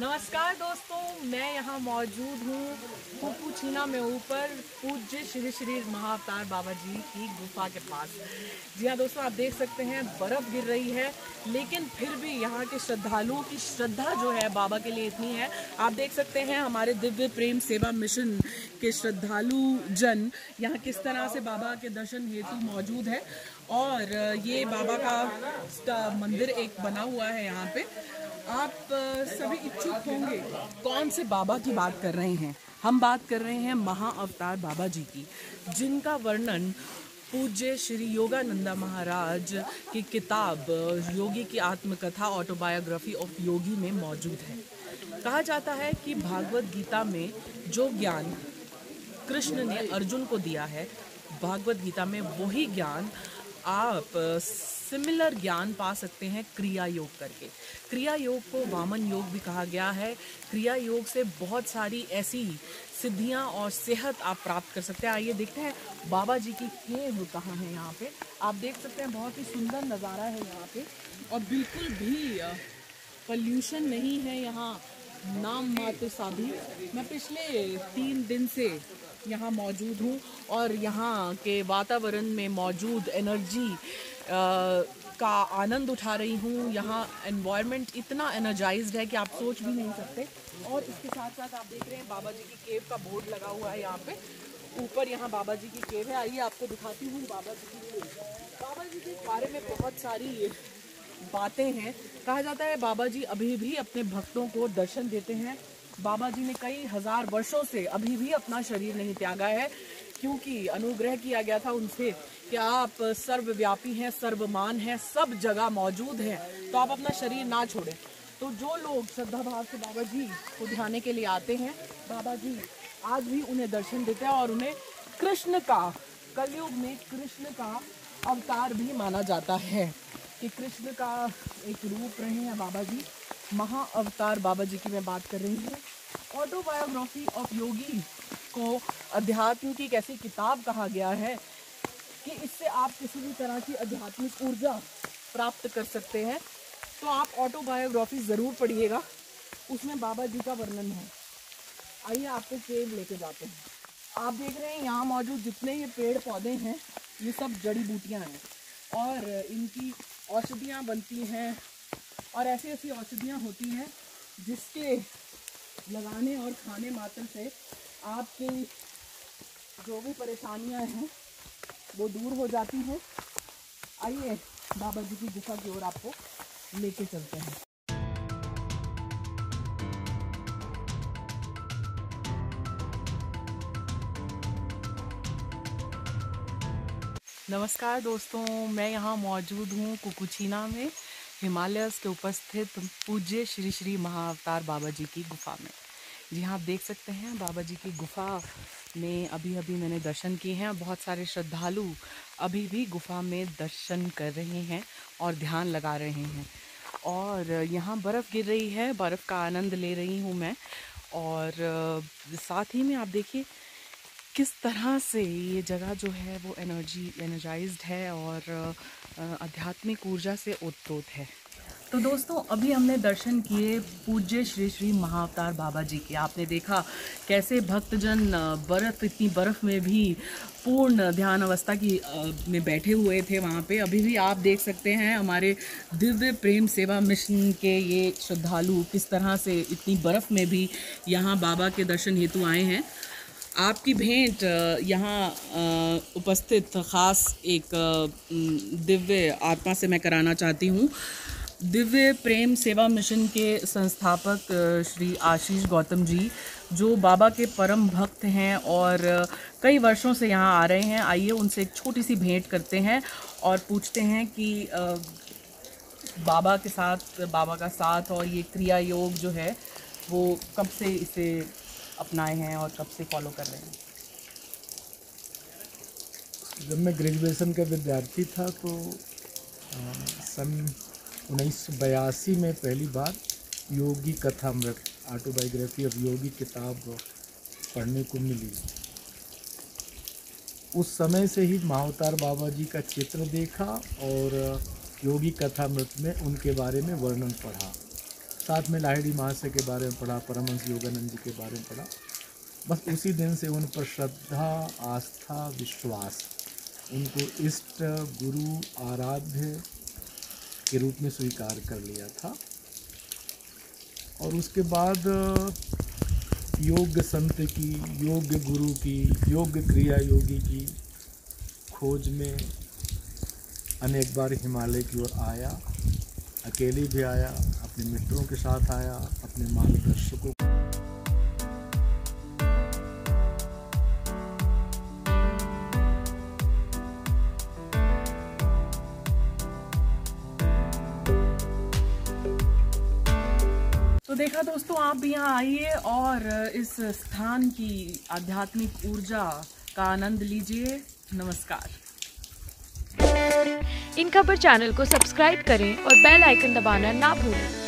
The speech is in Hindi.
नमस्कार दोस्तों, मैं यहाँ मौजूद हूँ कुकुचीना में ऊपर पूज्य श्री श्री महाअवतार बाबा जी की गुफा के पास। जी हाँ दोस्तों, आप देख सकते हैं बर्फ़ गिर रही है, लेकिन फिर भी यहाँ के श्रद्धालुओं की श्रद्धा जो है बाबा के लिए इतनी है। आप देख सकते हैं हमारे दिव्य प्रेम सेवा मिशन के श्रद्धालु जन यहाँ किस तरह से बाबा के दर्शन हेतु मौजूद है। और ये बाबा का मंदिर एक बना हुआ है यहाँ पे। आप सभी इच्छुक होंगे। कौन से बाबा की बात कर रहे हैं? हम बात कर रहे हैं महा अवतार बाबा जी की, जिनका वर्णन पूज्य श्री योगानंदा महाराज की किताब, योगी की आत्मकथा ऑटोबायोग्राफी ऑफ़ योगी में मौजूद है। कहा जाता है कि भागवत गीता में जो ज्ञान कृष्ण ने अर्जुन को दिया है, भागवत गीता में वही ज्ञान आप सिमिलर ज्ञान पा सकते हैं क्रिया योग करके। क्रिया योग को वामन योग भी कहा गया है। क्रिया योग से बहुत सारी ऐसी सिद्धियाँ और सेहत आप प्राप्त कर सकते हैं। आइए देखते हैं बाबा जी की केव कहाँ है यहाँ पे। आप देख सकते हैं बहुत ही सुंदर नज़ारा है यहाँ पे। और बिल्कुल भी पल्यूशन नहीं है यहाँ। नाम मात्र साधु। मैं पिछले तीन दिन से यहाँ मौजूद हूँ और यहाँ के वातावरण में मौजूद एनर्जी का आनंद उठा रही हूँ। यहाँ एनवायरनमेंट इतना एनर्जाइज्ड है कि आप सोच भी नहीं सकते। और इसके साथ साथ आप देख रहे हैं बाबा जी की केव का बोर्ड लगा हुआ है यहाँ पे। ऊपर यहाँ बाबा जी की केव है। आइए आपको दिखाती हूँ बाबा जी की बाबा जी के बारे में बहुत सारी बातें हैं। कहा जाता है बाबा जी अभी भी अपने भक्तों को दर्शन देते हैं। बाबा जी ने कई हज़ार वर्षों से अभी भी अपना शरीर नहीं त्यागा है, क्योंकि अनुग्रह किया गया था उनसे कि आप सर्वव्यापी हैं, सर्वमान हैं, सब जगह मौजूद हैं तो आप अपना शरीर ना छोड़ें। तो जो लोग श्रद्धा भाव से बाबा जी को ध्याने के लिए आते हैं बाबा जी आज भी उन्हें दर्शन देते हैं और उन्हें कृष्ण का, कलयुग में कृष्ण का अवतार भी माना जाता है। कि कृष्ण का एक रूप रहे हैं बाबा जी महा अवतार बाबा जी की मैं बात कर रही हूँ। ऑटोबायोग्राफी ऑफ़ योगी को अध्यात्म की एक ऐसी किताब कहा गया है कि इससे आप किसी भी तरह की आध्यात्मिक ऊर्जा प्राप्त कर सकते हैं। तो आप ऑटोबायोग्राफी ज़रूर पढ़िएगा। उसमें बाबा जी का वर्णन है। आइए आपको पेड़ लेके जाते हैं। आप देख रहे हैं, यहाँ मौजूद जितने ये पेड़ पौधे हैं, ये सब जड़ी बूटियाँ हैं। और इनकी औषधियाँ बनती हैं और ऐसी ऐसी औषधियाँ होती हैं जिसके लगाने और खाने मात्र से आपकी जो भी परेशानियाँ हैं वो दूर हो जाती हैं। आइए बाबा जी की गुफा की ओर आपको लेके चलते हैं। नमस्कार दोस्तों, मैं यहाँ मौजूद हूँ कुकुचीना में, हिमालयस के उपस्थित पूज्य श्री श्री महाअवतार बाबा जी की गुफा में। जी हाँ आप देख सकते हैं बाबा जी की गुफा में अभी अभी मैंने दर्शन किए हैं, बहुत सारे श्रद्धालु अभी भी गुफा में दर्शन कर रहे हैं और ध्यान लगा रहे हैं। और यहाँ बर्फ़ गिर रही है, बर्फ़ का आनंद ले रही हूँ मैं। और साथ ही में आप देखिए किस तरह से ये जगह जो है वो एनर्जी एनर्जाइज्ड है और आध्यात्मिक ऊर्जा से ओतप्रोत है? तो दोस्तों, अभी हमने दर्शन किए पूज्य श्री श्री महाअवतार बाबा जी के। आपने देखा कैसे भक्तजन बर्फ़ इतनी बर्फ़ में भी पूर्ण ध्यान अवस्था की में बैठे हुए थे वहाँ पे। अभी भी आप देख सकते हैं हमारे दिव्य प्रेम सेवा मिशन के ये श्रद्धालु किस तरह से इतनी बर्फ़ में भी यहाँ बाबा के दर्शन हेतु आए हैं। आपकी भेंट यहाँ उपस्थित ख़ास एक दिव्य आत्मा से मैं कराना चाहती हूँ। दिव्य प्रेम सेवा मिशन के संस्थापक श्री आशीष गौतम जी, जो बाबा के परम भक्त हैं और कई वर्षों से यहाँ आ रहे हैं। आइए उनसे एक छोटी सी भेंट करते हैं और पूछते हैं कि बाबा के साथ, बाबा का साथ और ये क्रिया योग जो है, वो कब से इसे अपनाए हैं और कब से फॉलो कर रहे हैं। जब मैं ग्रेजुएशन का विद्यार्थी था तो सन उन्नीस सौ बयासी में पहली बार योगी कथामृत ऑटोबायोग्राफी ऑफ़ योगी किताब पढ़ने को मिली। उस समय से ही महावतार बाबा जी का चित्र देखा और योगी कथामृत में उनके बारे में वर्णन पढ़ा। साथ में लाहिड़ी महाशय के बारे में पढ़ा, परमहंस योगानंद जी के बारे में पढ़ा। बस उसी दिन से उन पर श्रद्धा, आस्था, विश्वास, उनको इष्ट गुरु आराध्य के रूप में स्वीकार कर लिया था। और उसके बाद योग्य संत की, योग्य गुरु की, योग्य क्रिया योगी की खोज में अनेक बार हिमालय की ओर आया। अकेले भी आया, अपने मित्रों के साथ आया, अपने मार्गदर्शकों तो देखा दोस्तों, आप भी यहाँ आइए और इस स्थान की आध्यात्मिक ऊर्जा का आनंद लीजिए। नमस्कार। इन खबर चैनल को सब्सक्राइब करें और बेल आइकन दबाना ना भूलें।